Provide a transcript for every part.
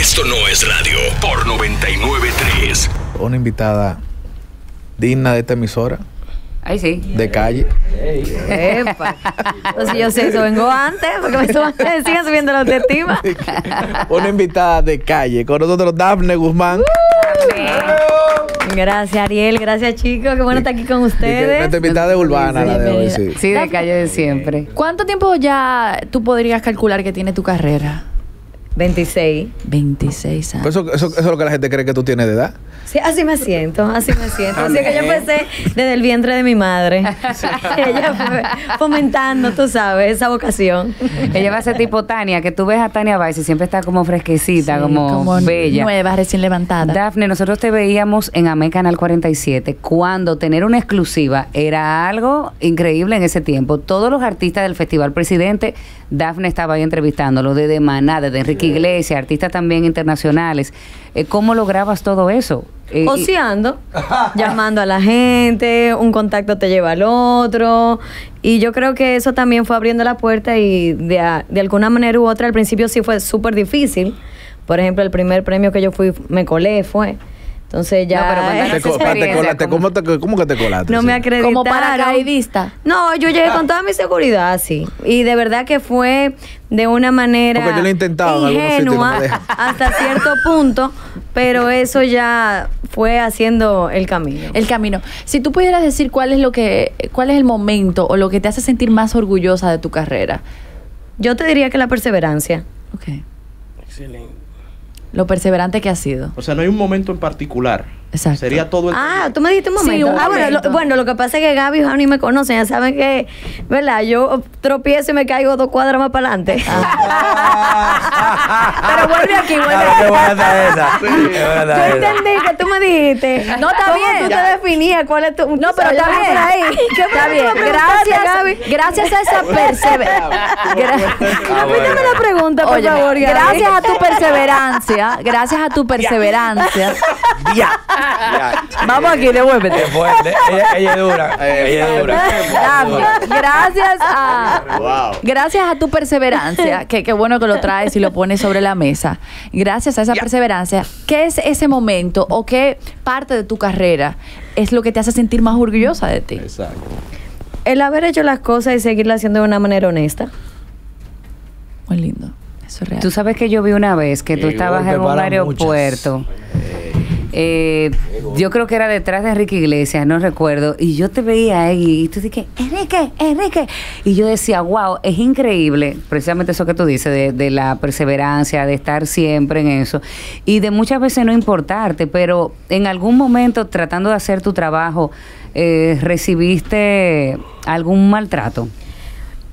Esto no es radio por 993. Una invitada digna de esta emisora, Ahí sí. de calle. Epa. Entonces yo sé eso vengo antes, porque me suban- subiendo la autoestima. Una invitada de calle. Con nosotros, Dafne Guzmán. Gracias, Ariel. Gracias, chicos. Qué bueno estar aquí con ustedes. Nuestra invitada de urbana, la de hoy, sí. Sí, de calle de siempre. ¿Cuánto tiempo ya tú podrías calcular que tiene tu carrera? 26. 26 años. Eso, eso, eso es lo que la gente cree que tú tienes de edad. Sí, así me siento, así me siento. Así que yo empecé desde el vientre de mi madre. Ella fue fomentando, tú sabes, esa vocación. Ella va a ser tipo Tania, que tú ves a Tania Weiss y siempre está como fresquecita, Sí, como, bella. Nueva, recién levantada. Dafne, nosotros te veíamos en AME Canal 47 cuando tener una exclusiva era algo increíble en ese tiempo. Todos los artistas del Festival Presidente, Dafne estaba ahí entrevistándolo, desde Maná, desde Enrique Iglesias, artistas también internacionales. Eh, ¿Cómo lograbas todo eso? Eh, Oceando, llamando a la gente, un contacto te lleva al otro. Y yo creo que eso también fue abriendo la puerta y de, a- de alguna manera u otra al principio sí fue súper difícil. Por ejemplo, el primer premio que yo fui, me colé, fue. Entonces ya... No, pero Te ¿cómo? ¿cómo, te, ¿Cómo que te colaste? No Sí. me acreditaron. Como paracaidista. No, yo llegué con toda mi seguridad, sí. Y de verdad que fue de una manera Porque yo lo he intentado en algunos sitios y no me ingenua hasta cierto punto, pero eso ya fue haciendo el camino. El camino. Si tú pudieras decir cuál es lo que, cuál es el momento o lo que te hace sentir más orgullosa de tu carrera. Yo te diría que la perseverancia. Ok. Excelente. Lo perseverante que has sido. O sea, no hay un momento en particular. Exacto. Sería todo el Ah, tú me dijiste un Sí, momento. un ah, bueno lo, bueno, lo que pasa es que Gaby y Juan ni me conocen, ya saben que, ¿verdad? Yo tropiezo y me caigo dos cuadras más para adelante. Pero vuelve aquí, vuelve Claro, aquí. qué buena está esa. Qué buena está Yo esa. entendí que tú me dijiste. No, está ¿Cómo bien. tú Ya. te definías cuál es tu. No, pero está bien. ahí. ¿Qué Está bien. preguntaste, Gaby? Gracias, gracias a esa perseverancia. Ah, bueno. Repíteme la pregunta, por favor, Gaby. gracias a tu perseverancia, gracias a tu perseverancia. Ya. Vamos aquí, devuélvete. fuerte. Ella, ella es dura. Ella es dura. Gracias a Wow. gracias a tu perseverancia, que qué bueno que lo traes y lo pones sobre la mesa. Gracias a esa perseverancia, ¿qué es ese momento o qué parte de tu carrera es lo que te hace sentir más orgullosa de ti? Exacto. El haber hecho las cosas y seguirlas haciendo de una manera honesta. Muy lindo. Eso es real. Tú sabes que yo vi una vez que tú Qué estabas en un aeropuerto. Eh, yo creo que era detrás de Enrique Iglesias, no recuerdo. Y yo te veía ahí y tú dices, Enrique, Enrique. Y yo decía, wow, es increíble, precisamente eso que tú dices, de, de la perseverancia, de estar siempre en eso. Y de muchas veces no importarte, pero en algún momento tratando de hacer tu trabajo, eh, recibiste algún maltrato.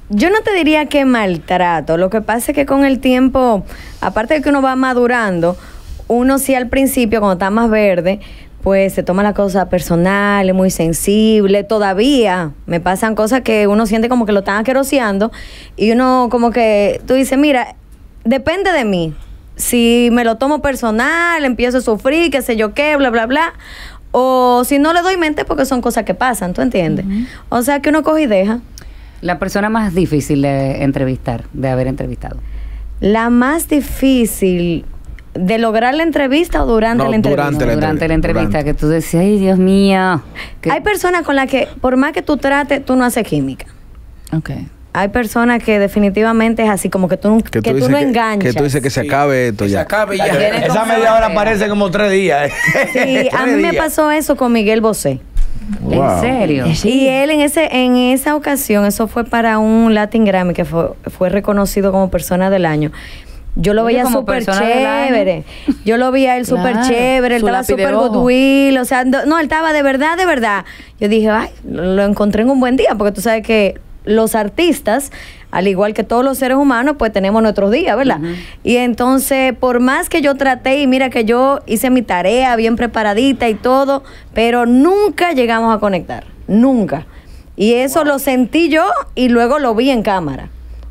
Yo no te diría que maltrato. Lo que pasa es que con el tiempo, aparte de que uno va madurando, uno sí al principio, cuando está más verde, pues se toma la cosa personal, es muy sensible. Todavía me pasan cosas que uno siente como que lo están aqueroseando y uno como que, tú dices, mira, depende de mí. Si me lo tomo personal, empiezo a sufrir, qué sé yo qué, bla, bla, bla. O si no le doy mente porque son cosas que pasan, ¿tú entiendes? O sea que uno coge y deja. La persona más difícil de entrevistar, de haber entrevistado. La más difícil de lograr la entrevista o durante No, la entrevista. durante la durante la entrevista, Durante. que tú decías, ay Dios mío. que- Hay personas con las que, por más que tú trates, tú no haces química. Ok. Hay personas que definitivamente es así, como que tú, que tú lo que, enganchas. que tú dices que se acabe esto Que se ya. acabe ya. Esa media hora parece como tres días. Sí, a mí me pasó eso con Miguel Bosé. Wow. ¿En serio? Y él en ese en esa ocasión, eso fue para un Latin Grammy que fue, fue reconocido como persona del año. Yo lo veía súper chévere. Yo lo veía a él súper Claro, chévere. Él estaba súper goodwill. O sea, no, él estaba de verdad, de verdad. Yo dije, ay, lo, lo encontré en un buen día. Porque tú sabes que los artistas, al igual que todos los seres humanos, pues tenemos nuestros días, ¿verdad? Y entonces, por más que yo traté, y mira que yo hice mi tarea bien preparadita y todo, pero nunca llegamos a conectar. Nunca. Y eso lo sentí yo y luego lo vi en cámara.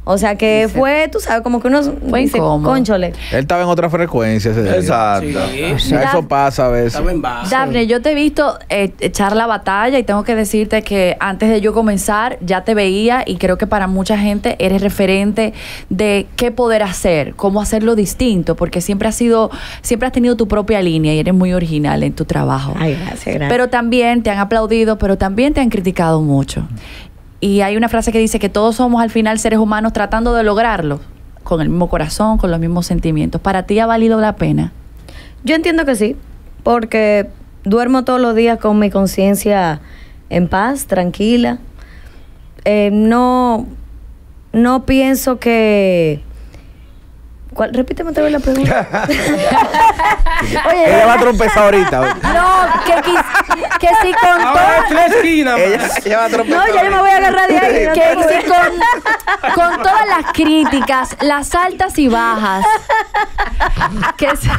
O sea que fue, tú sabes, como que uno Fue dice. "Cónchole". Él estaba en otra frecuencia ese día. Exacto. Sea, eso pasa a veces. Estaba en base. Daphne, yo te he visto eh, echar la batalla y tengo que decirte que antes de yo comenzar ya te veía y creo que para mucha gente eres referente de qué poder hacer, cómo hacerlo distinto, porque siempre has sido, siempre has tenido tu propia línea y eres muy original en tu trabajo. Ay, gracias, gracias. Pero también te han aplaudido, pero también te han criticado mucho. Y hay una frase que dice que todos somos al final seres humanos tratando de lograrlo, con el mismo corazón, con los mismos sentimientos. ¿Para ti ha valido la pena? Yo entiendo que sí, porque duermo todos los días con mi conciencia en paz, tranquila. Eh, no, no pienso que... ¿Cuál? Repíteme otra vez la pregunta. Ella va a trompezar ahorita. No, que, quis- que si con Ahora todas- es tres esquinas. Ella, ella va a trompezar. no, ya yo me voy a agarrar de ahí. que si con, con todas las críticas, las altas y bajas, que si-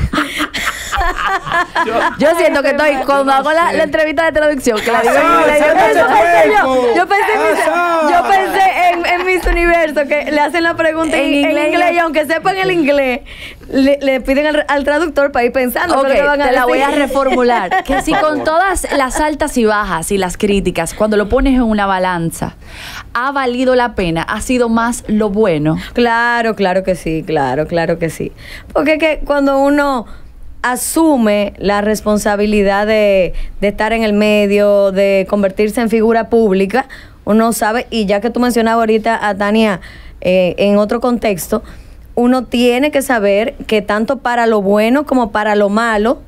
yo siento que estoy cuando hago la, la entrevista de traducción, que la digo en inglés, yo pensé, en mis- Asá. yo pensé en, en Miss Universo que le hacen la pregunta en, inglés. inglés, y aunque sepan el inglés, le, le piden al, al traductor para ir pensando. Ok, qué es lo que van a te la voy a reformular. Que si con todas las altas y bajas y las críticas, cuando lo pones en una balanza, ha valido la pena, ha sido más lo bueno. Claro, claro que sí, claro, claro que sí. Porque es que cuando uno asume la responsabilidad de, de estar en el medio, de convertirse en figura pública, uno sabe, y ya que tú mencionabas ahorita a Tania eh, en otro contexto, uno tiene que saber que tanto para lo bueno como para lo malo,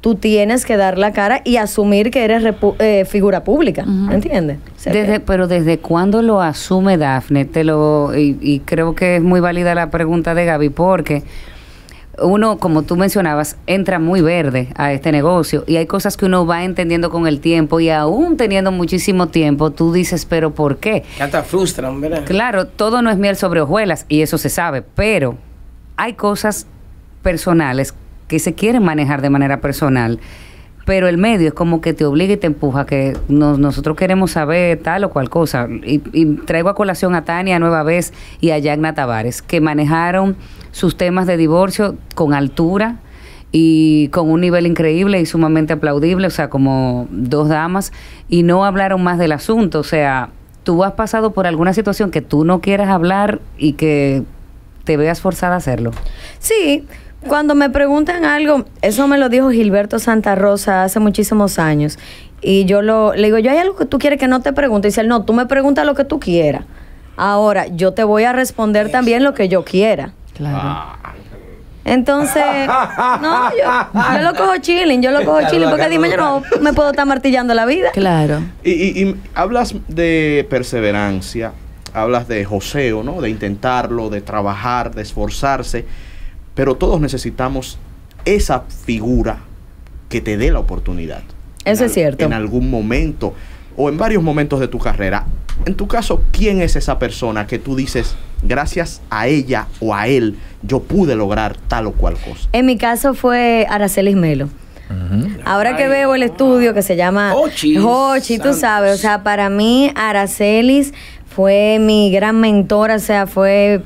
tú tienes que dar la cara y asumir que eres repu- eh, figura pública, ¿entiendes? O sea que- Desde, pero desde cuándo lo asume Dafne, te lo y, y creo que es muy válida la pregunta de Gaby porque uno, como tú mencionabas, entra muy verde a este negocio y hay cosas que uno va entendiendo con el tiempo y aún teniendo muchísimo tiempo, tú dices, pero ¿por qué? Ya te frustran, ¿verdad? Claro, todo no es miel sobre hojuelas y eso se sabe, pero hay cosas personales que se quieren manejar de manera personal, pero el medio es como que te obliga y te empuja, que nos- nosotros queremos saber tal o cual cosa. Y, y traigo a colación a Tania Nueva Vez y a Yagna Tavares, que manejaron sus temas de divorcio con altura y con un nivel increíble y sumamente aplaudible, o sea, como dos damas, y no hablaron más del asunto, o sea, tú has pasado por alguna situación que tú no quieras hablar y que te veas forzada a hacerlo. Sí, cuando me preguntan algo, eso me lo dijo Gilberto Santa Rosa hace muchísimos años. Y yo lo, le digo, yo hay algo que tú quieres que no te pregunte. Y dice él, no, tú me preguntas lo que tú quieras. Ahora, yo te voy a responder también lo que yo quiera. Claro. Entonces, no, yo, yo lo cojo chilling, yo lo cojo chilling, porque dime, yo no me puedo estar martillando la vida. Claro. Y, y- y hablas de perseverancia, hablas de joseo, ¿no? De intentarlo, de trabajar, de esforzarse, pero todos necesitamos esa figura que te dé la oportunidad. Eso En es cierto. En algún momento o en varios momentos de tu carrera. En tu caso, ¿quién es esa persona que tú dices, gracias a ella o a él, yo pude lograr tal o cual cosa? En mi caso fue Aracelis Melo. Ahora que veo el estudio que se llama Hochis, Hochi, tú sabes, o sea, para mí Aracelis fue mi gran mentora, o sea, fue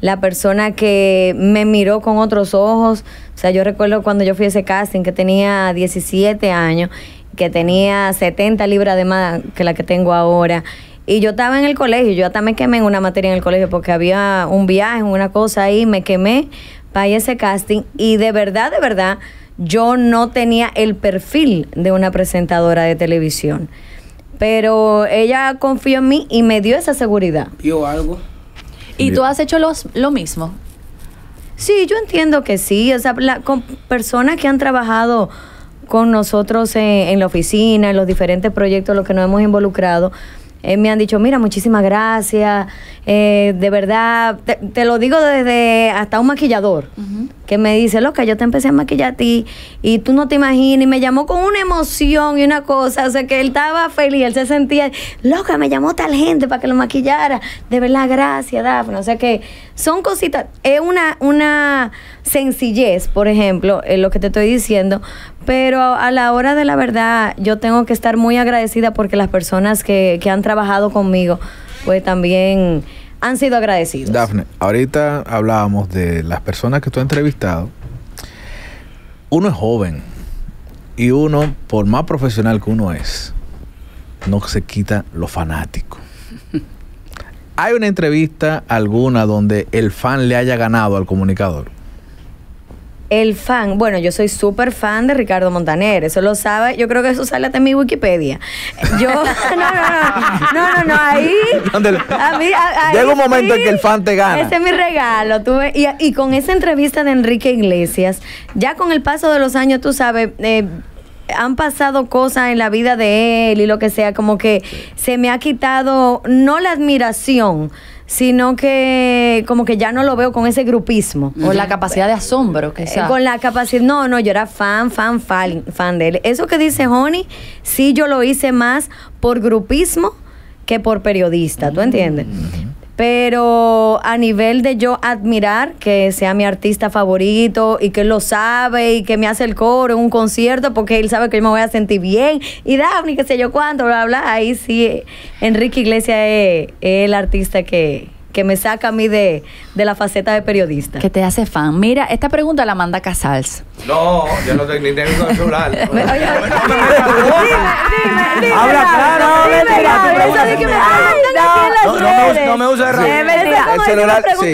la persona que me miró con otros ojos. O sea, yo recuerdo cuando yo fui a ese casting que tenía 17 años, que tenía 70 libras de más que la que tengo ahora. Y yo estaba en el colegio, yo hasta me quemé en una materia en el colegio porque había un viaje, una cosa ahí, me quemé para ir ese casting y de verdad, de verdad, yo no tenía el perfil de una presentadora de televisión. Pero ella confió en mí y me dio esa seguridad. ¿Vio algo? ¿Y tú has hecho los, lo mismo? Sí, yo entiendo que sí. O sea, la- con personas que han trabajado con nosotros en, en la oficina, en los diferentes proyectos en los que nos hemos involucrado, eh, me han dicho, mira, muchísimas gracias, eh, de verdad, te, te lo digo desde hasta un maquillador, que me dice, loca, yo te empecé a maquillar a ti y tú no te imaginas, y me llamó con una emoción y una cosa, o sea, que él estaba feliz, él se sentía, loca, me llamó tal gente para que lo maquillara, de verdad, gracias, Dafne, o sea que son cositas, es una, una sencillez, por ejemplo, en lo que te estoy diciendo, pero a la hora de la verdad yo tengo que estar muy agradecida porque las personas que, que han trabajado conmigo, pues también han sido agradecidos. Dafne, ahorita hablábamos de las personas que tú has entrevistado. Uno es joven y uno, por más profesional que uno es, no se quita lo fanático. ¿Hay una entrevista alguna donde el fan le haya ganado al comunicador? El fan, bueno, yo soy súper fan de Ricardo Montaner, eso lo sabe, yo creo que eso sale hasta en mi Wikipedia. Yo, no, no, no, no, no, no, ahí, Donde- a mí, a- ahí Llega un momento en que el fan te gana. Ese es mi regalo, tú ves, y, y con esa entrevista de Enrique Iglesias, ya con el paso de los años, tú sabes, eh, han pasado cosas en la vida de él y lo que sea, como que se me ha quitado, no la admiración, sino que como que ya no lo veo con ese grupismo. O la capacidad de asombro, Eh, quizás. con la capacidad, no, no, yo era fan, fan, fan, fan de él. Eso que dice Honey, sí yo lo hice más por grupismo que por periodista, ¿tú entiendes? Pero a nivel de yo admirar que sea mi artista favorito y que él lo sabe y que me hace el coro en un concierto porque él sabe que yo me voy a sentir bien. Y Daphne, qué sé yo cuánto, bla, bla, ahí sí, Enrique Iglesias es, es el artista que, que me saca a mí de, de la faceta de periodista. Que te hace fan. Mira, esta pregunta la manda Casals. No, yo no tengo ni tengo el celular. Oye, oye, dime, Habla claro, no, dime, de que me preguntan aquí en las No, no no me usa Sí, radio. El celular, sí.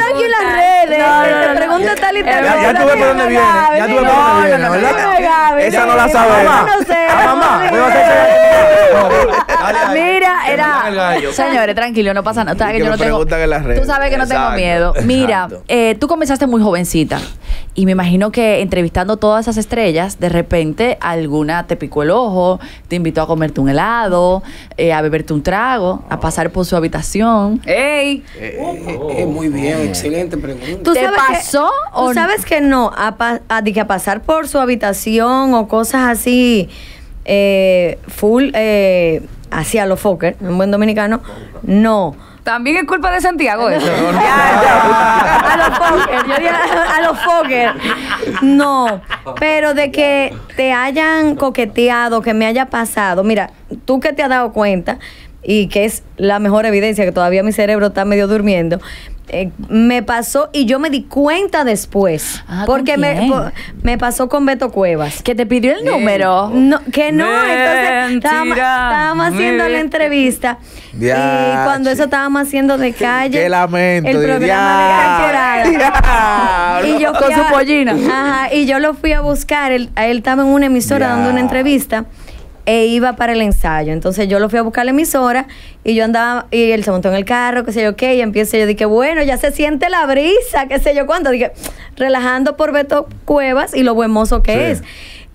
Redes. No, no, te no, pregunta no. tal y tal. Ya- ya tuve por dónde viene, Gaby, ya tuve por dónde viene, No, no, ¿verdad? Esa no la sabe. Yo no sé. Mamá, dime. me vas a hacer-. Mira, era. Señores, tranquilo, no pasa nada. Tú sabes que yo no tengo. miedo. Mira, eh, tú comenzaste muy jovencita. Y me imagino que entrevistando todas esas estrellas, de repente alguna te picó el ojo, te invitó a comerte un helado, eh, a beberte un trago, a pasar por su habitación. ¡Ey! Eh, muy bien, excelente pregunta. ¿Tú ¿Te sabes que- pasó o Tú no? sabes que no, a, pa- a- de que a pasar por su habitación o cosas así, eh, full, eh, hacia los Fokker, un buen dominicano, no. También es culpa de Santiago eso. a los Fokker, yo diría a los Fokker. No, pero de que te hayan coqueteado, que me haya pasado. Mira, tú que te has dado cuenta y que es la mejor evidencia que todavía mi cerebro está medio durmiendo. Eh, me pasó y yo me di cuenta después. Ah, ¿con porque me, po- me pasó con Beto Cuevas. Que te pidió el número. No, que no, entonces estábamos, haciendo la entrevista y cuando eso estábamos haciendo de calle Qué lamento, el programa de diache. y yo Con su pollina. Ajá, y yo lo fui a buscar, él, estaba en una emisora dando una entrevista e iba para el ensayo. Entonces yo lo fui a buscar a la emisora y yo andaba, y él se montó en el carro, qué sé yo qué, y empiezo yo, dije, bueno, ya se siente la brisa, qué sé yo cuánto, dije, relajando por Beto Cuevas y lo buen mozo que Sí. es.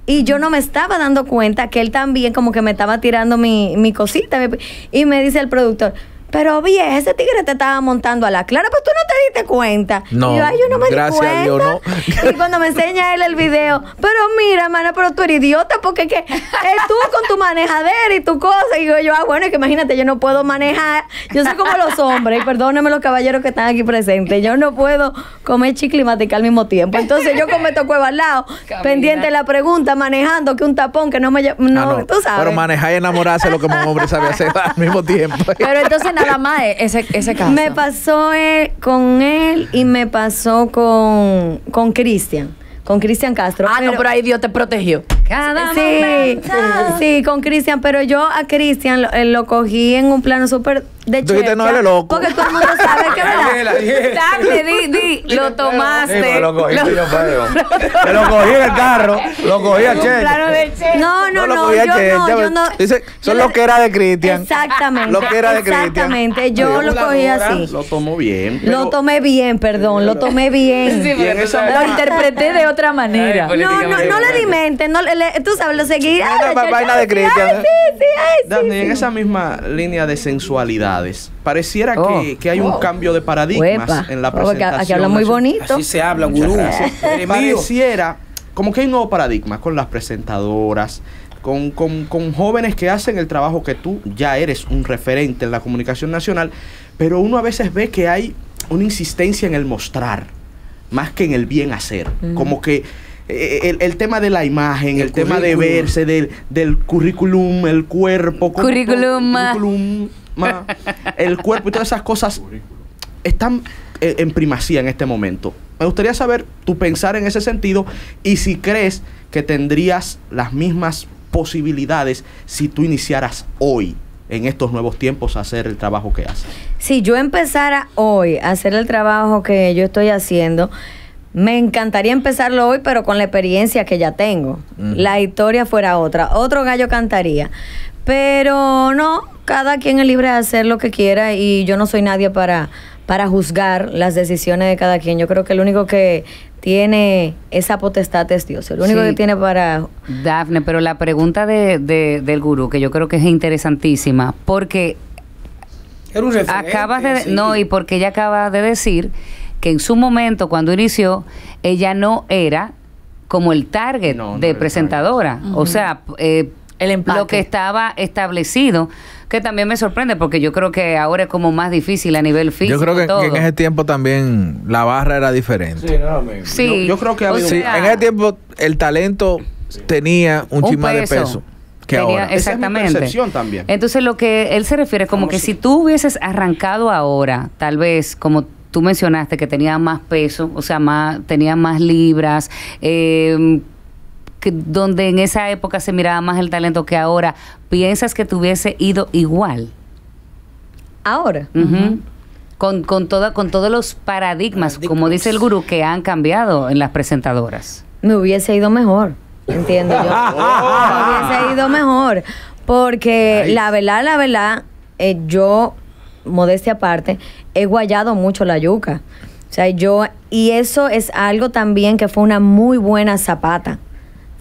Y yo no me estaba dando cuenta que él también como que me estaba tirando mi, mi cosita. mi- y me dice el productor, pero vieja, ese tigre te estaba montando a la clara, pero tú no te diste cuenta. No, y yo, ay, yo no me gracias di a cuenta. Dios, no. Y cuando me enseña él el video, pero mira, hermana, pero tú eres idiota porque que estuvo con tu manejadera y tu cosa. Y digo yo, ah, bueno, es que imagínate, yo no puedo manejar. Yo soy como los hombres, y perdónenme los caballeros que están aquí presentes. Yo no puedo comer chicle y al mismo tiempo. Entonces yo con Beto Cueva al lado, Camina. pendiente de la pregunta, manejando que un tapón que no me no, Ah, no. tú sabes. Pero manejar y enamorarse es lo que un hombre sabe hacer al mismo tiempo. Pero entonces nada más ese, ese caso. Me pasó eh, con él y me pasó con, con Cristian, con Cristian Castro. Ah, no, pero ahí Dios te protegió. Cada Sí, momento. sí, con Cristian, pero yo a Cristian lo, eh, lo cogí en un plano súper de Tú dijiste, no, él es loco. Porque todo el mundo sabe que es verdad. Dale, di, di, lo tomaste. pero lo cogí yo. Que lo cogí en el carro, lo cogí a Che. No, no, no, cogía yo Che, no, yo no. Dice, son yo lo que era de Cristian. Exactamente. Lo que era de Cristian. Exactamente, yo lo cogí así. Lo tomó bien. Lo tomé bien, perdón, lo tomé bien. Lo interpreté de otra manera. Ay, No, no, no le dimenten, no le, le- tú sabes, lo seguí. Una ay, vaina de Cristian, ¿eh? Sí, en esa misma línea de pareciera Oh. que, que hay un cambio de paradigmas Uepa. en la Oh, presentación. aquí habla muy bonito. Así se habla, gurú. Pareciera como que hay un nuevo paradigma con las presentadoras, con, con- con jóvenes que hacen el trabajo que tú ya eres un referente en la comunicación nacional, pero uno a veces ve que hay una insistencia en el mostrar, más que en el bien hacer. Como que eh, el, el tema de la imagen, el, El tema de verse, del, del currículum, el cuerpo, Currículum. todo- currículum, el cuerpo y todas esas cosas están eh, en primacía en este momento. Me gustaría saber tu pensar en ese sentido y si crees que tendrías las mismas posibilidades si tú iniciaras hoy en estos nuevos tiempos a hacer el trabajo que haces. Si yo empezara hoy a hacer el trabajo que yo estoy haciendo, me encantaría empezarlo hoy, pero con la experiencia que ya tengo. La historia fuera otra. Otro gallo cantaría. Pero no, cada quien es libre de hacer lo que quiera y yo no soy nadie para, para juzgar las decisiones de cada quien. Yo creo que el único que tiene esa potestad es Dios. El único Sí. que tiene para... Dafne, pero la pregunta de, de- del gurú, que yo creo que es interesantísima, porque Era un acabas de... sí. No, y porque ella acaba de decir que en su momento, cuando inició, ella no era como el target No, no era de presentadora. O sea, eh, El empaque. lo que estaba establecido, que también me sorprende, porque yo creo que ahora es como más difícil a nivel físico. Yo creo que, todo. que en ese tiempo también la barra era diferente. Sí, no, Sí. Yo- yo creo que ha o habido- Sí, sea, en ese tiempo el talento tenía un, un chisma de peso. que Tenía- ahora. Esa es mi Exactamente. percepción también. Entonces lo que él se refiere es como Como que si- si tú hubieses arrancado ahora, tal vez como tú mencionaste que tenía más peso, o sea, más tenía más libras, eh, que donde en esa época se miraba más el talento que ahora, piensas que te hubiese ido igual. Ahora. Con, con, toda, con todos los paradigmas, como dice el gurú, que han cambiado en las presentadoras. me hubiese ido mejor. Entiendo yo. me hubiese ido mejor. Porque Ay. la verdad, la verdad, eh, yo, modestia aparte, he guayado mucho la yuca. O sea, yo, y eso es algo también que fue una muy buena zapata.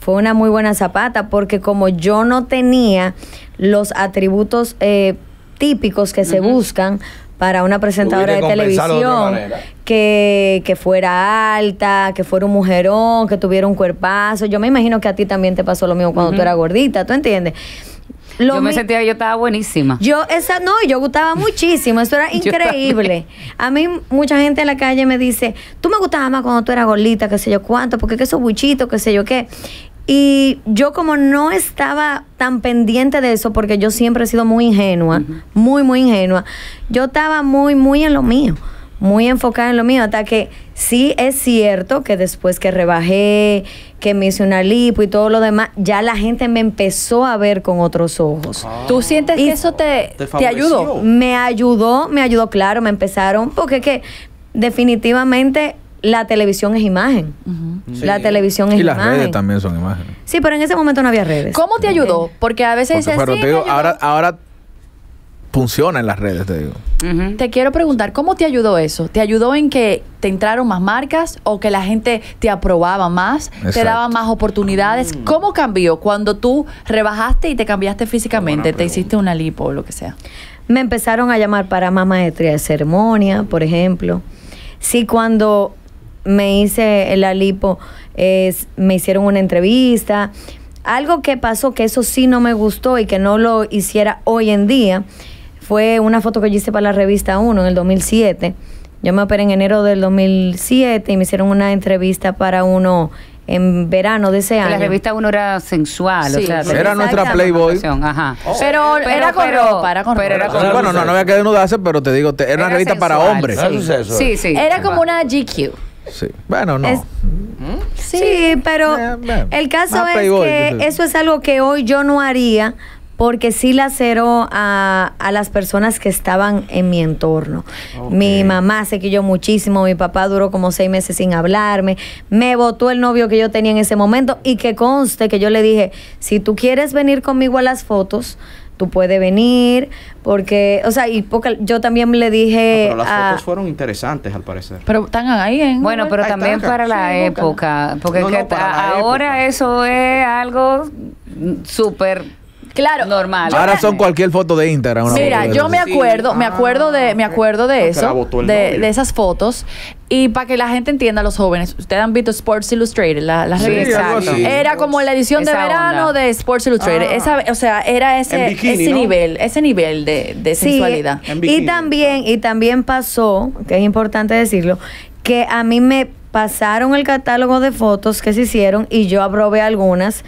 Fue una muy buena zapata porque como yo no tenía los atributos eh, típicos que se buscan para una presentadora de televisión, que, que fuera alta, que fuera un mujerón, que tuviera un cuerpazo. Yo me imagino que a ti también te pasó lo mismo cuando tú eras gordita, ¿tú entiendes? Lo yo me sentía, yo estaba buenísima. yo, esa, no, yo gustaba muchísimo, esto era increíble. A mí, mucha gente en la calle me dice, tú me gustabas más cuando tú eras gordita, qué sé yo cuánto, porque que esos buchitos, qué sé yo qué. Y yo como no estaba tan pendiente de eso, porque yo siempre he sido muy ingenua, muy, muy ingenua, yo estaba muy, muy en lo mío, muy enfocada en lo mío, hasta que sí es cierto que después que rebajé, que me hice una lipo y todo lo demás, ya la gente me empezó a ver con otros ojos. ¿Tú sientes Y- que eso te, Te te ayudó? Me ayudó, me ayudó, claro, me empezaron, porque que definitivamente la televisión es imagen. La Sí. televisión es Y las imagen. redes también son imágenes. Sí, pero en ese momento no había redes. ¿Cómo te ayudó? Porque a veces Porque, dices, pero sí, te me digo, ayudó. ahora, ahora funciona en las redes, te digo. Te quiero preguntar, ¿cómo te ayudó eso? ¿Te ayudó en que te entraron más marcas o que la gente te aprobaba más, te daba más oportunidades? ¿Cómo cambió cuando tú rebajaste y te cambiaste físicamente, te hiciste una lipo o lo que sea? Me empezaron a llamar para más maestría de ceremonia, por ejemplo. Sí, cuando me hice la lipo, es- me hicieron una entrevista. Algo que pasó que eso sí no me gustó y que no lo hiciera hoy en día fue una foto que yo hice para la revista 1 en el 2007. Yo me operé en enero del 2007 y me hicieron una entrevista para uno en verano de ese año. la revista uno era sensual, Sí. o sea, Era nuestra. Playboy. Ajá. Pero, era con ropa, era con pero ropa. era con bueno, no, no había que desnudarse, pero te digo, te- era una revista para hombres. Sí, sí. Era como una GQ. Sí. Bueno, no. Es- Sí, pero Eh, bueno, el caso más es Playboy, que eso es algo que hoy yo no haría porque sí laceró a, a las personas que estaban en mi entorno. Mi mamá se quilló muchísimo, mi papá duró como seis meses sin hablarme, me votó el novio que yo tenía en ese momento y que conste que yo le dije, si tú quieres venir conmigo a las fotos, tú puedes venir, porque, o sea, y porque yo también le Ah, dije pero las a- fotos fueron interesantes al parecer. Pero están ahí en... Bueno, pero Ahí también para la Sí, época, porque No, es que no, para la ahora época. eso es algo súper Claro. normal. Ahora son cualquier foto de Instagram. una Mira, foto de yo me acuerdo, me Ah, acuerdo de, me acuerdo de la eso, el de, novio. de esas fotos. Y para que la gente entienda, los jóvenes, ustedes han visto Sports Illustrated, la, la Sí, revista. algo así. Era como la edición de Esa verano onda. de Sports Illustrated. Ah. Esa, o sea, era ese, En bikini, ese ¿no? nivel, ese nivel de, de Sí, sensualidad. En y también, y también pasó, que es importante decirlo, que a mí me pasaron el catálogo de fotos que se hicieron y yo aprobé algunas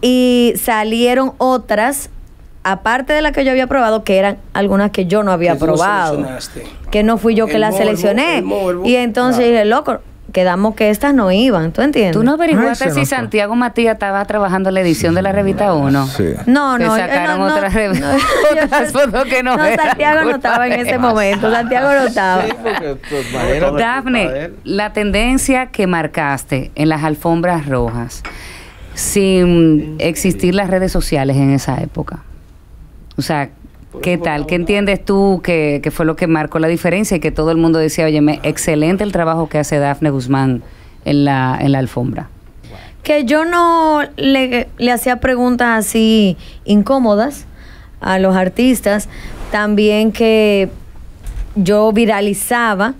y salieron otras aparte de las que yo había probado, que eran algunas que yo no había Que no probado. seleccionaste. Que no fui yo que las seleccioné. el mo, el mo. Y entonces Claro. dije, loco, quedamos que estas no iban, ¿tú entiendes? ¿Tú no averiguaste Ay, si. Santiago Matías estaba trabajando en la edición de la revista 1? Sí. No, Que no, eh, sacaron no, no, otras no, otras fotos que no eran Santiago no estaba en ese momento. Santiago no estaba. Sí, porque, pues, él. la tendencia que marcaste en las alfombras rojas, sin existir las redes sociales en esa época. O sea, ¿qué tal? ¿Qué entiendes tú que, que fue lo que marcó la diferencia y que todo el mundo decía, oye, excelente el trabajo que hace Dafne Guzmán en la, en la alfombra? que yo no le, le hacía preguntas así incómodas a los artistas, también que yo viralizaba,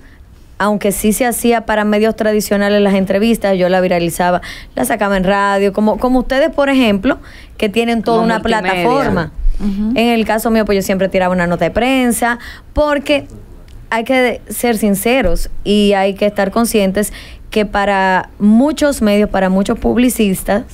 aunque sí se hacía para medios tradicionales las entrevistas, yo la viralizaba, la sacaba en radio, como, como ustedes, por ejemplo, que tienen toda Como una multimedia. plataforma. En el caso mío, pues yo siempre tiraba una nota de prensa, porque hay que ser sinceros y hay que estar conscientes que para muchos medios, para muchos publicistas,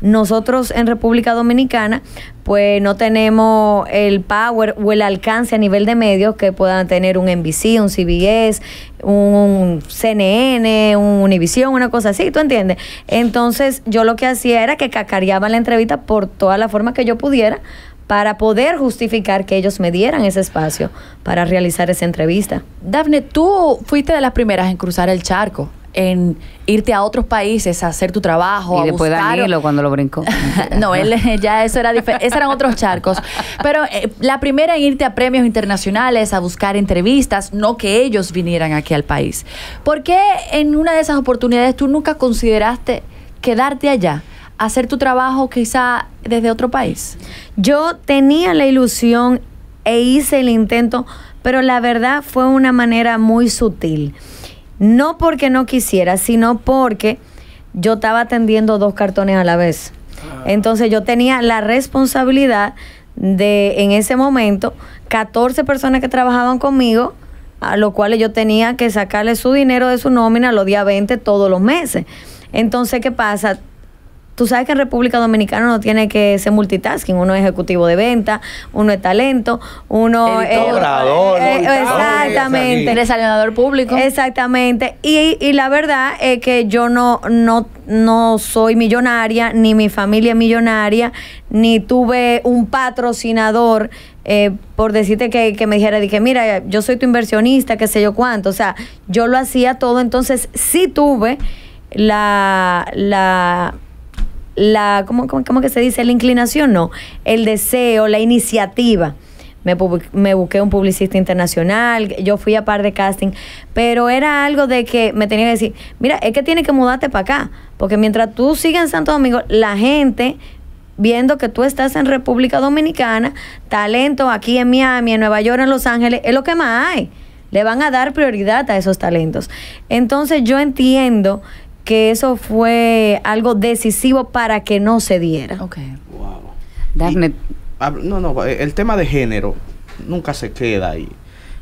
nosotros en República Dominicana, pues no tenemos el power o el alcance a nivel de medios que puedan tener un NBC, un CBS, un CNN, un Univision, una cosa así, ¿tú entiendes? Entonces yo lo que hacía era que cacareaba la entrevista por toda la forma que yo pudiera para poder justificar que ellos me dieran ese espacio para realizar esa entrevista. Dafne, tú fuiste de las primeras en cruzar el charco, en irte a otros países a hacer tu trabajo. a Y después buscar- Danilo cuando lo brincó. no, él ya eso era diferente, esos eran otros charcos. Pero eh, la primera en irte a premios internacionales, a buscar entrevistas, no que ellos vinieran aquí al país. ¿Por qué en una de esas oportunidades tú nunca consideraste quedarte allá, hacer tu trabajo quizá desde otro país? Yo tenía la ilusión e hice el intento, pero la verdad fue una manera muy sutil. No porque no quisiera, sino porque yo estaba atendiendo dos cartones a la vez. Entonces yo tenía la responsabilidad de, en ese momento, 14 personas que trabajaban conmigo, a los cuales yo tenía que sacarle su dinero de su nómina los días 20 todos los meses. Entonces, ¿qué pasa? Tú sabes que en República Dominicana uno tiene que ser multitasking. Uno es ejecutivo de venta, uno es talento, uno es... Orador, Eh, multitask. exactamente. Eres alienador público. Exactamente. Y, y la verdad es que yo no, no, no soy millonaria, ni mi familia es millonaria, ni tuve un patrocinador, eh, por decirte que, que me dijera, dije, mira, yo soy tu inversionista, qué sé yo cuánto. O sea, yo lo hacía todo, entonces sí tuve la, la, la ¿cómo, cómo, cómo que se dice? La inclinación, no, el deseo, la iniciativa. Me, me busqué un publicista internacional, yo fui a par de casting, pero era algo de que me tenía que decir, mira, es que tienes que mudarte para acá, porque mientras tú sigas en Santo Domingo, la gente viendo que tú estás en República Dominicana, talento aquí en Miami, en Nueva York, en Los Ángeles, es lo que más hay. Le van a dar prioridad a esos talentos. Entonces yo entiendo que eso fue algo decisivo para que no se diera. Ok. Wow. Dafne, Hab- No, no, eh, el tema de género nunca se queda ahí.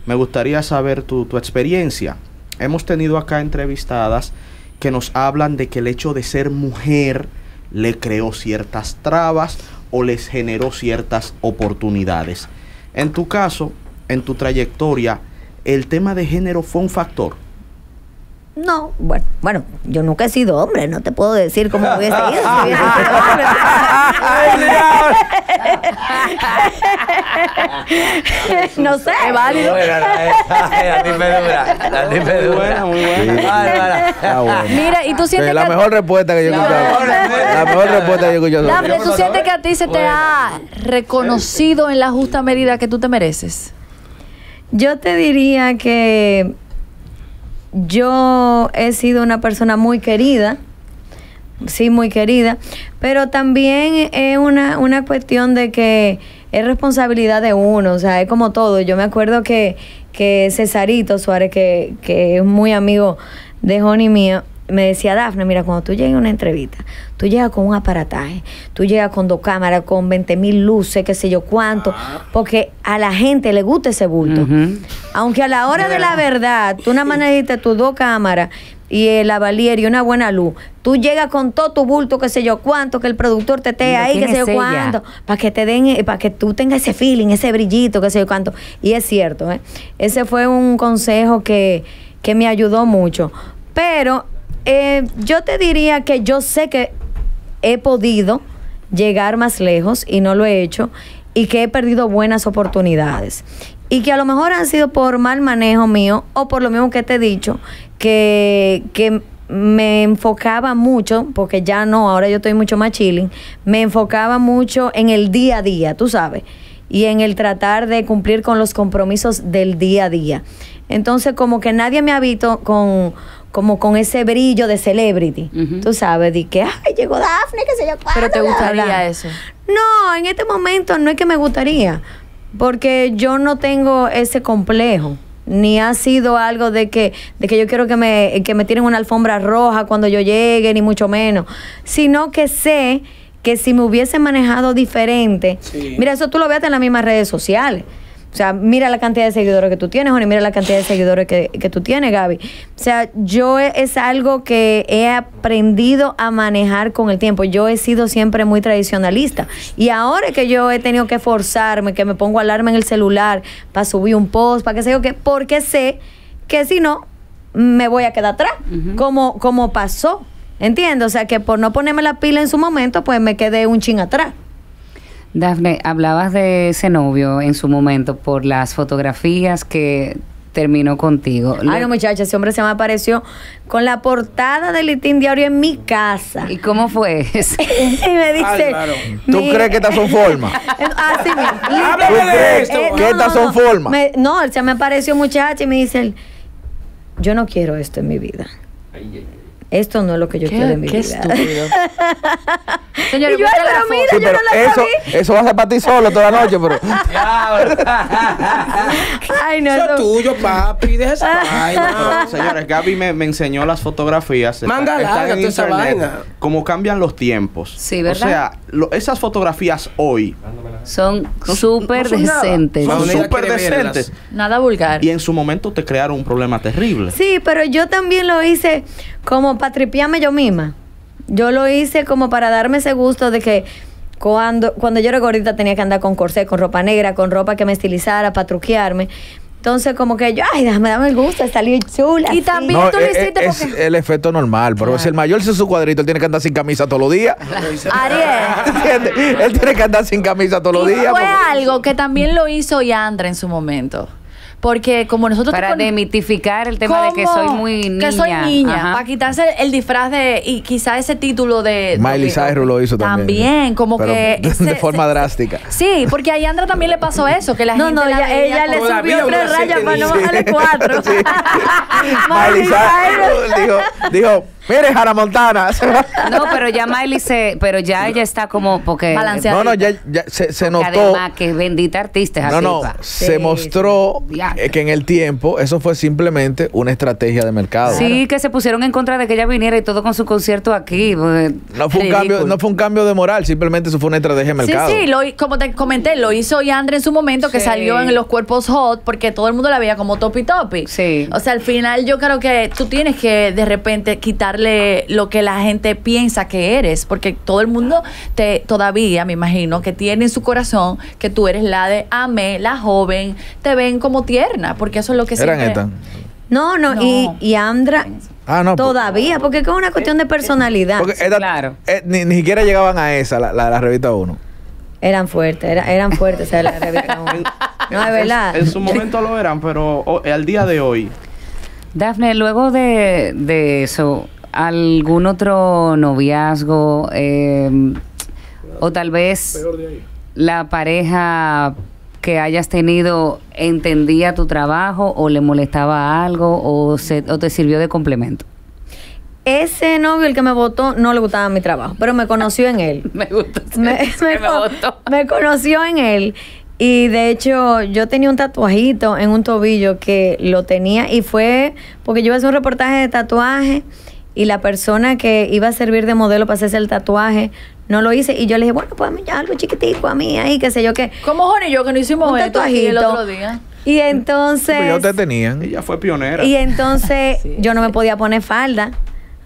Me gustaría saber tu, tu experiencia. Hemos tenido acá entrevistadas que nos hablan de que el hecho de ser mujer le creó ciertas trabas o les generó ciertas oportunidades. En tu caso, en tu trayectoria, el tema de género fue un factor. No, bueno, bueno, yo nunca he sido hombre, no te puedo decir cómo hubiese ido si hubiese sido hombre. no sé. Es válido. La buena, muy buena. Bárbara. Ah, bueno. Mira, y tú sientes Eh, la que... mejor respuesta que yo he La escuchado. mejor respuesta. La mejor respuesta que yo he escuchado. Dafne, ¿tú sientes que a ti se te ha reconocido en la justa medida que tú te mereces? Yo te diría que yo he sido una persona muy querida, sí, muy querida, pero también es una, una cuestión de que es responsabilidad de uno, o sea, es como todo. Yo me acuerdo que, que Cesarito Suárez, que, que es muy amigo de Joni mío, me decía, Dafne, mira, cuando tú llegas a una entrevista, tú llegas con un aparataje, tú llegas con dos cámaras, con 20 mil luces, qué sé yo cuánto, porque a la gente le gusta ese bulto. Aunque a la hora de la verdad, tú nada más necesitas tus dos cámaras y el lavalier y una buena luz, tú llegas con todo tu bulto, qué sé yo cuánto, que el productor te esté ahí, qué sé yo cuánto, para que te den, para que tú tengas ese feeling, ese brillito, qué sé yo cuánto. Y es cierto, ¿eh? ese fue un consejo que, que me ayudó mucho. Pero eh, yo te diría que yo sé que he podido llegar más lejos y no lo he hecho y que he perdido buenas oportunidades. Y que a lo mejor han sido por mal manejo mío o por lo mismo que te he dicho, que, que me enfocaba mucho, porque ya no, ahora yo estoy mucho más chilling, me enfocaba mucho en el día a día, tú sabes, y en el tratar de cumplir con los compromisos del día a día. Entonces, como que nadie me ha visto con, como con ese brillo de celebrity, tú sabes, de que, ay, llegó Daphne, que se yo Pero te cuándo, bla, bla, gustaría bla". eso. No, en este momento no es que me gustaría, porque yo no tengo ese complejo. Ni ha sido algo de que, de que yo quiero que me, que me tiren una alfombra roja cuando yo llegue, ni mucho menos. Sino que sé que si me hubiese manejado diferente, Sí. mira, eso tú lo ves hasta en las mismas redes sociales. O sea, mira la cantidad de seguidores que tú tienes, Joni, mira la cantidad de seguidores que, que tú tienes, Gaby. O sea, yo he- es algo que he aprendido a manejar con el tiempo. Yo he sido siempre muy tradicionalista. Y ahora que yo he tenido que forzarme, que me pongo alarma en el celular para subir un post, para que sé yo qué, porque sé que si no, me voy a quedar atrás, como, como pasó. ¿Entiendes? O sea, que por no ponerme la pila en su momento, pues me quedé un chin atrás. Dafne, hablabas de ese novio en su momento por las fotografías que terminó contigo. Ay, no, muchacha, ese hombre se me apareció con la portada del Litín Diario en mi casa. ¿Y cómo fue eso? y me dice. Álvaro. ¿Tú crees que estas son formas? Así mismo. Háblame ¿Tú de crees esto. que estas son formas? me- no, él se me apareció muchacha y me dice, él, yo no quiero esto en mi vida. Esto no es lo que yo quiero en mi Qué, qué vida. estúpido. Y Señores, yo, busca "Ay, la pero foto. mira, Sí, yo pero no la eso, eso va a ser para ti solo toda la noche, pero Ay, no, Eso es tuyo, papi. Deja esa vaina. No, señores, Gaby me, me enseñó las fotografías. Manga larga en esa vaina. Cómo cambian los tiempos. Sí, ¿verdad? O sea, lo- esas fotografías hoy Son súper decentes. son súper decentes. Nada vulgar. Y en su momento te crearon un problema terrible. Sí, pero yo también lo hice como para tripearme yo misma. Yo lo hice como para darme ese gusto de que cuando, cuando yo era gordita tenía que andar con corsé, con ropa negra, con ropa que me estilizara, para truquearme. Entonces, como que yo, ay, déjame darme el gusto de salir chula. Y así. también- no, tú lo es, hiciste es porque- el efecto normal. Pero si el mayor se su cuadrito, él tiene que andar sin camisa todos los días. Ariel. ¿Entiendes? Él tiene que andar sin camisa todos los Y días. fue porque- algo que también lo hizo Yandra en su momento. Porque como nosotros Para con- demitificar el tema de que soy muy niña. Que soy niña. Ajá. Para quitarse el disfraz de. Y quizá ese título de. Miley Cyrus lo hizo también. También, como Pero que. de forma se- drástica. Sí, porque a Yandra también le pasó eso. Que la No, gente. no, la ella, ella le subió tres una rayas para no bajarle cuatro. Miley Cyrus dijo, dijo, mire, Hannah Montana. No, pero ya Miley se, pero ya ella está como porque Balanceada. no, no, ya, ya se, se notó. además que bendita artista es No, no, se Sí, mostró sí. eh, que en el tiempo eso fue simplemente una estrategia de mercado. Sí, que se pusieron en contra de que ella viniera y todo con su concierto aquí. pues, No fue, un ridículo. cambio, no fue un cambio de moral, simplemente eso fue una estrategia de Sí, mercado. sí, lo, hi- como te comenté, lo hizo Yandra en su momento, que Sí. salió en los cuerpos hot, porque todo el mundo la veía como topi topi. Sí. O sea, al final yo creo que tú tienes que de repente lo que la gente piensa que eres, porque todo el mundo te todavía, me imagino, que tiene en su corazón que tú eres la de Ame, la joven, te ven como tierna, porque eso es lo que Eran siempre- estas. No, no, Y, No. y Andra Ah, no. pues- todavía, porque es una cuestión de personalidad. Porque esta- claro. eh, ni, ni siquiera llegaban a esa, la, la, la revista 1. Eran fuertes, era- eran fuertes, o sea, la revista uno. No, es verdad. En su momento lo eran, pero o- al día de hoy, Dafne, luego de, de eso, ¿algún otro noviazgo eh, o tal vez la pareja que hayas tenido entendía tu trabajo o le molestaba algo o, se, o te sirvió de complemento? Ese novio, el que me votó, no le gustaba mi trabajo, pero me conoció en él. Me gusta. me, me co- me conoció en él. Y de hecho, yo tenía un tatuajito en un tobillo que lo tenía y fue porque yo iba a hacer un reportaje de tatuaje y la persona que iba a servir de modelo para hacerse el tatuaje no lo hice. Y yo le dije, bueno, pues ya algo chiquitico a mí ahí, qué sé yo qué. Como Jorge y yo que no hicimos Un esto aquí el tatuajito. otro día. Y entonces... Pues ya te tenían. Ella fue pionera. Y entonces yo no me podía poner falda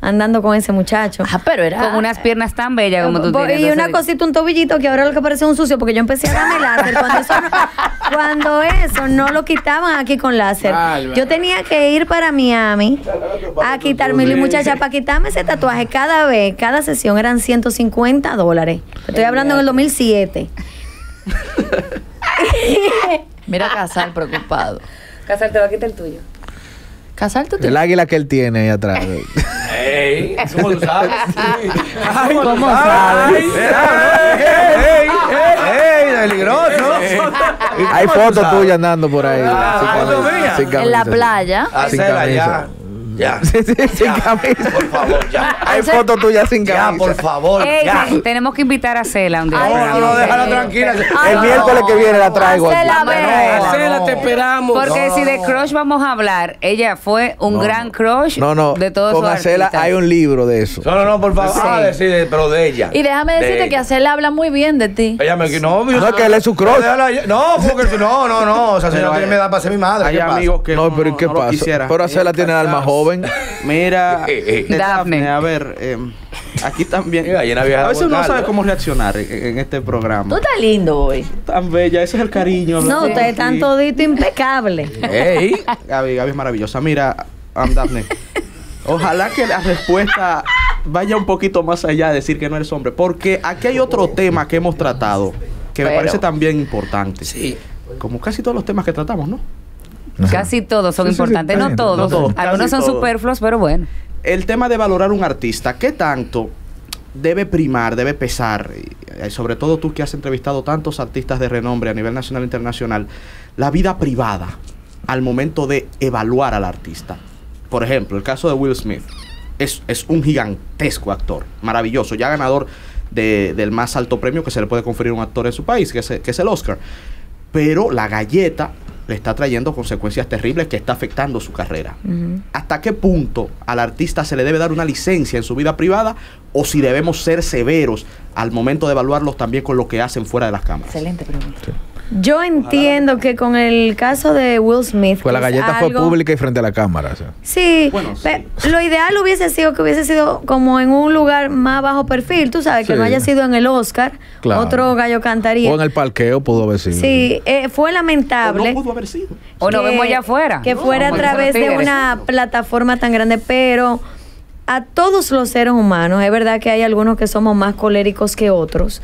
andando con ese muchacho. Ah, pero era. Con unas piernas tan bellas como tú tienes. y una entonces- cosita, un tobillito que ahora lo que parece un sucio, porque yo empecé a darme láser. Cuando eso no, cuando eso no lo quitaban aquí con láser. Yo tenía que ir para Miami a quitarme, y muchacha, para quitarme ese tatuaje cada vez, cada sesión eran 150 dólares. Estoy hablando en el 2007. Mira Casal preocupado. Casal, te va a quitar el tuyo. Casal, tú El águila que él tiene ahí atrás. Ey, ¿cómo lo sabes? Ay, ¿Cómo sabes? ¡Ey, ey, ey! ¡Peligroso! Hay fotos tuyas andando por ahí. Ah, sin foto camisa, mía. sin en la playa. Sin Hacela camisa. Ya. Sí, sí, sin Ya, camisa. Por favor, ya. Hay fotos tuyas sin Ya, camisa. por favor, Ey, ya. te- tenemos que invitar a Cela un día. Ay, No, no, déjala tranquila. Ay, El no. miércoles que viene la traigo. aquí. Ver. Marcela, no. te esperamos. Porque No, si de no. crush vamos a hablar, ella fue un gran crush No, no. de todos Con sus Acela artistas. hay un libro de eso. No, no, no, por favor. Sí. Ah, decide, pero de ella. Y déjame De decirte que ella. Acel habla muy bien de ti. Ella me no, No, es que él es su crush. Déjala ya. No, porque no, no, no. Esa señora hay- tiene edad para ser mi madre. Hay ¿Qué pasa? amigos que No, pero ¿y qué lo pasa? Pero Acela tiene el alma joven. Mira, Eh, eh. Daphne. A ver, eh, aquí también. Mira, a veces uno no sabe cómo reaccionar en, en este Tú programa. estás lindo hoy. Tan bella, ese es el cariño. No, ustedes están todito impecables. Ey. Gaby, Gaby es maravillosa. Mira, um, Daphne, ojalá que la respuesta vaya un poquito más allá de decir que no eres hombre, porque aquí hay otro tema que hemos tratado que me parece también importante. Sí. Como casi todos los temas que tratamos, ¿no? Casi todos son Sí, sí, sí, importantes, no todos. No todos, Algunos casi son todos. superfluos, pero bueno. El tema de valorar un artista, ¿qué tanto debe primar, debe pesar, y, y sobre todo tú que has entrevistado tantos artistas de renombre a nivel nacional e internacional, la vida privada al momento de evaluar al artista? Por ejemplo, el caso de Will Smith. Es, es un gigantesco actor, maravilloso, ya ganador de- del más alto premio que se le puede conferir a un actor en su país, que es, que es el Oscar. Pero la galleta le está trayendo consecuencias terribles que está afectando su carrera. ¿Hasta qué punto al artista se le debe dar una licencia en su vida privada o si debemos ser severos al momento de evaluarlos también con lo que hacen fuera de las cámaras? Excelente pregunta. Yo entiendo que con el caso de Will Smith. Pues la galleta fue algo- pública y frente a la cámara. o sea. Sí, Bueno, pe- lo ideal hubiese sido que hubiese sido como en un lugar más bajo perfil, tú sabes, que Sí. no haya sido en el Oscar, Claro. otro gallo cantaría. O en el parqueo pudo haber sido. Sí, eh, fue ¿O lamentable. no pudo haber sido. O que- vemos allá afuera. Que fuera a través de una plataforma tan grande, pero a todos los seres humanos, es verdad que hay algunos que somos más coléricos que otros.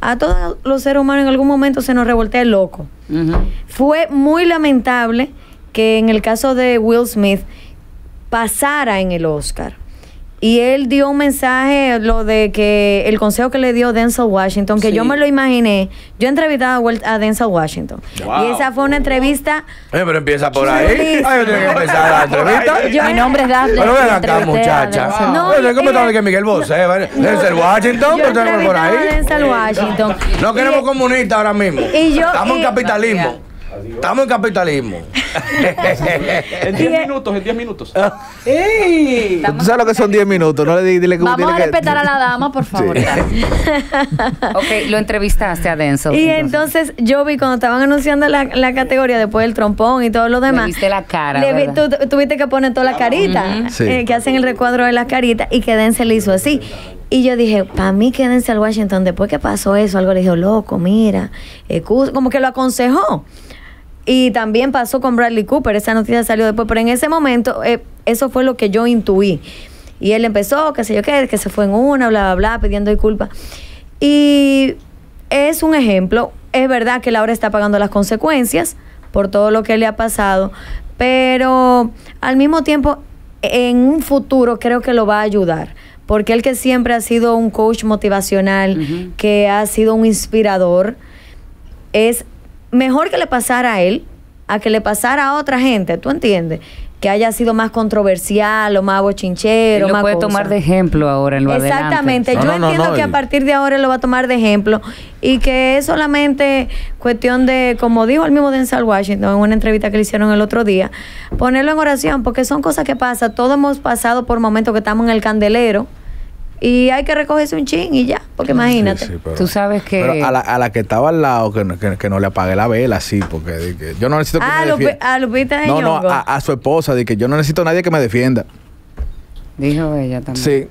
A todos los seres humanos en algún momento se nos revoltea el loco. Fue muy lamentable que en el caso de Will Smith pasara en el Oscar. Y él dio un mensaje, lo de que el consejo que le dio Denzel Washington, que Sí. yo me lo imaginé. Yo he entrevistado a Denzel Washington. Wow. Y esa fue una entrevista. Eh, pero empieza por ahí. Ay, tiene que empezar la entrevista. Yo- Mi nombre es Daphne. Pero y ven acá, muchacha. Denzel. No, ¿Cómo eh, estaba que Miguel Bosé? ¿vale? Denzel Washington, Yo pues tenemos por entrevistaba a ahí. Denzel Washington. No queremos Y- comunistas ahora mismo. y yo- Estamos en y- Estamos en capitalismo. En 10 minutos, en 10 minutos. ¡Ey! Tú sabes lo que son 10 minutos. No le di- dile que Vamos dile a que- respetar a la dama, por favor. Sí. Ok, lo entrevistaste a Denzel. Y entonces yo vi cuando estaban anunciando la, la categoría después del trompón y todo lo demás. viste la cara, Le vi- ¿verdad? tú, tuviste que poner toda la carita, Ujú. Sí. eh, que hacen el recuadro de las caritas y que Denzel hizo así. Y yo dije, para mí que Denzel Washington, después que pasó eso, algo le dijo, loco, mira, excusa", como que lo aconsejó. Y también pasó con Bradley Cooper, esa noticia salió después, pero en ese momento eh, eso fue lo que yo intuí. Y él empezó, qué sé yo qué, que se fue en una, bla, bla, bla, pidiendo disculpas. Y es un ejemplo, es verdad que Laura está pagando las consecuencias por todo lo que le ha pasado, pero al mismo tiempo en un futuro creo que lo va a ayudar, porque él que siempre ha sido un coach motivacional, que ha sido un inspirador, es mejor que le pasara a él a que le pasara a otra gente, ¿tú entiendes? Que haya sido más controversial o más Él bochinchero, lo más puede cosa. tomar de ejemplo ahora en lo adelante. Exactamente, No, yo no, entiendo no, que y- a partir de ahora él lo va a tomar de ejemplo y que es solamente cuestión de, como dijo el mismo Denzel Washington en una entrevista que le hicieron el otro día, ponerlo en oración porque son cosas que pasan, todos hemos pasado por momentos que estamos en el candelero y hay que recogerse un chin y ya, porque imagínate. Sí, sí, pero- Tú sabes que... pero a, la, a la que estaba al lado, que, no- que, que no le apague la vela, sí, porque que yo no necesito que Ah, me Lupi- defienda. a Lupita No, no, a su esposa, de que yo no necesito a nadie que me defienda. Dijo ella también. Sí.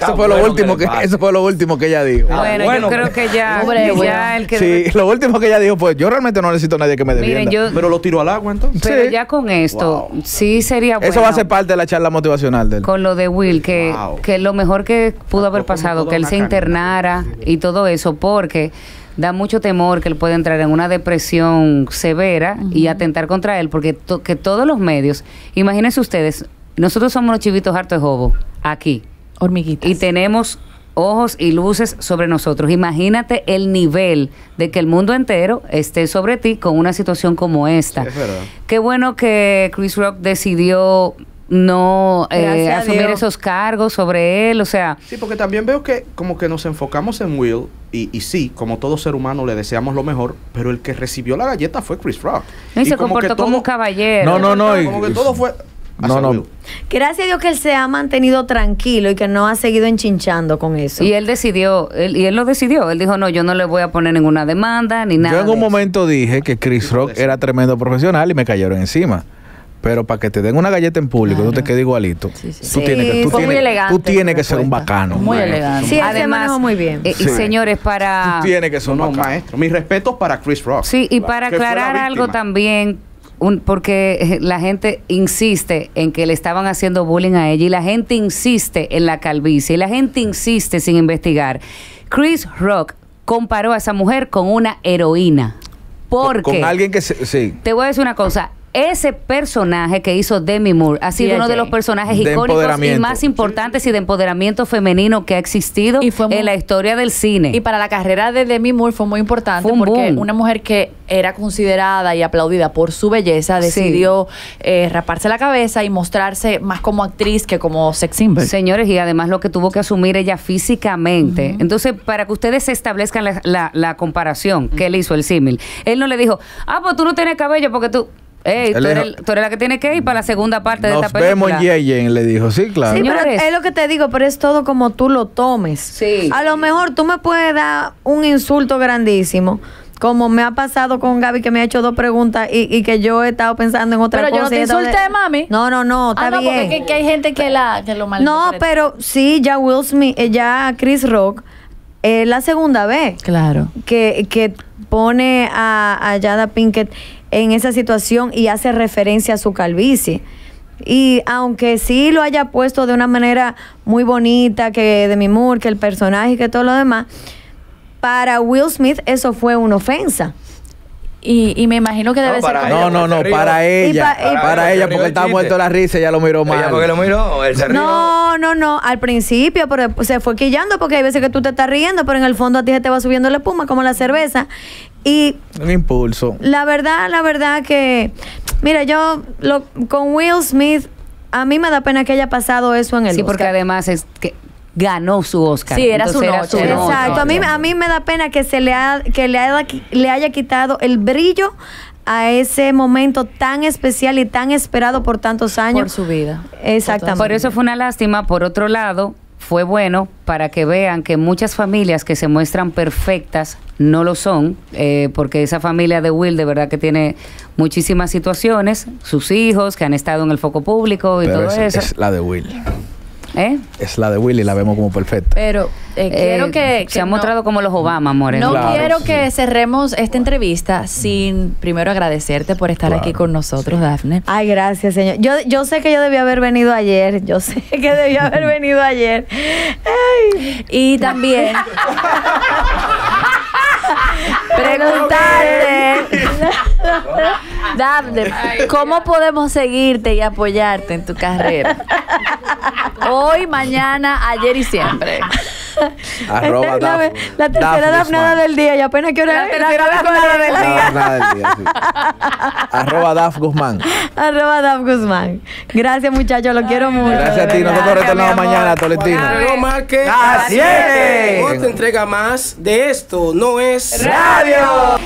Eso fue lo bueno último que eso fue lo último que ella dijo. Bueno, bueno, yo creo que ya, Hombre, que bueno. ya el que... Sí, lo último que ella dijo fue, yo realmente no necesito a nadie que me defienda. Miren, yo... Pero lo tiró al agua entonces. Pero Sí. ya con esto, sí sería bueno. Eso va a ser parte de la charla motivacional del con lo de Will, que, Wow. que lo mejor que pudo haber pasado, que él se internara y todo eso, porque da mucho temor que él pueda entrar en una depresión severa y atentar contra él, porque to- que todos los medios, imagínense ustedes, nosotros somos los chivitos hartos de jobo, aquí, Hormiguitas. y tenemos ojos y luces sobre nosotros. Imagínate el nivel de que el mundo entero esté sobre ti con una situación como esta. Sí, es verdad. Qué bueno que Chris Rock decidió no eh, asumir esos cargos sobre él, o sea, Sí, porque también veo que como que nos enfocamos en Will y, y sí, como todo ser humano le deseamos lo mejor, pero el que recibió la galleta fue Chris Rock. no, y se como que comportó como un caballero. No, no, no. y- Como que todo fue No, no. Gracias a Dios que él se ha mantenido tranquilo y que no ha seguido enchinchando con eso. Y él decidió, él, y él lo decidió. Él dijo, no, yo no le voy a poner ninguna demanda ni nada. Yo en un eso". momento dije que Chris Rock era tremendo profesional y me cayeron encima. Pero para que te den una galleta en público, no te quede igualito. Sí, sí. Tú Sí, tienes que, tú tienes, elegante tú tienes que ser un bacano. Muy maestro. elegante. Sí, él se manejó muy bien. eh, y señores, para... Tú tienes que ser un No, no, bacano. maestro. Mis respetos para Chris Rock. Sí, y para aclarar algo también, un- porque la gente insiste en que le estaban haciendo bullying a ella y la gente insiste en la calvicie y la gente insiste sin investigar. Chris Rock comparó a esa mujer con una heroína. Con, Porque con alguien que se- sí. te voy a decir una cosa. Ese personaje que hizo Demi Moore ha sido uno de los personajes De icónicos y más importantes y de empoderamiento femenino que ha existido Y fue muy- en la historia del cine. Y para la carrera de Demi Moore fue muy importante Fue un porque boom. una mujer que era considerada y aplaudida por su belleza Sí. decidió eh, raparse la cabeza y mostrarse más como actriz que como sex symbol. Señores, y además lo que tuvo que asumir ella físicamente. Entonces, para que ustedes se establezcan la, la- la comparación que él hizo, el símil, él no le dijo, ah, pues tú no tienes cabello porque tú... Ey, tú eres, dijo- tú eres la que tiene que ir para la segunda parte de Nos esta vemos película. en Yeyen, le dijo. Sí, claro. Sí, pero es lo que te digo, pero es todo como tú lo tomes. Sí. A lo mejor tú me puedes dar un insulto grandísimo, como me ha pasado con Gaby, que me ha hecho dos preguntas y, y que yo he estado pensando en otra Pero yo cosa. no te insulté, mami. No, no, no, está Ah, no, porque bien. que, que hay gente que, la, que lo No, pero sí, ya Will Smith, eh, ya Chris Rock, es la segunda vez Claro. que, que pone a, a Jada Pinkett en esa situación y hace referencia a su calvicie. Y aunque sí lo haya puesto de una manera muy bonita, que de mi Moore, que el personaje que todo lo demás, para Will Smith eso fue una ofensa. Y, y me imagino que debe No, ser para como- No, no, no, para ella. pa- y pa- para ella, porque estaba muerto de la risa, ella lo miró mal. Ella porque lo miró, él se rió. No, no, no, al principio, pero se fue quillando porque hay veces que tú te estás riendo, pero en el fondo a ti se te va subiendo la espuma como la cerveza. Y Un impulso. La verdad, la verdad que, mira, yo lo, con Will Smith, a mí me da pena que haya pasado eso en el Sí, porque además es que ganó su Oscar. Sí, era su Entonces noche, noche. Exacto, a mí, a mí me da pena que se le, ha- que le, haya, le haya quitado el brillo a ese momento tan especial y tan esperado por tantos años. por su vida. Exactamente. Por eso fue una lástima. Por otro lado, fue bueno para que vean que muchas familias que se muestran perfectas no lo son, eh, porque esa familia de Will de verdad que tiene muchísimas situaciones, sus hijos que han estado en el foco público y Pero todo es, eso. es la de Will. ¿Eh? Es la de Will y la vemos como perfecta. Pero eh, quiero Eh, que, se que han no- mostrado como los Obama, More. No Claro, quiero sí. que cerremos esta entrevista sin primero agradecerte por estar Claro. aquí con nosotros, Dafne. Ay, gracias, señor. Yo, yo sé que yo debía haber venido ayer. Yo sé que debía haber venido ayer. Ay. Y también preguntarte, Dafne, ¿cómo podemos seguirte y apoyarte en tu carrera? Hoy, mañana, ayer y siempre. Arroba es la, Daf- la tercera Daf dafnada del día. Y apenas que hora La es. tercera La dafnada del La día. dafnada del día, sí. Arroba Daf Guzmán. Arroba Daf Guzmán. Gracias, muchachos. Lo quiero mucho. Gracias a ti. Nosotros retornamos mañana, Tolentino. Algo Márquez. ¡A siete! Otra entrega más de esto no es ¡Radio!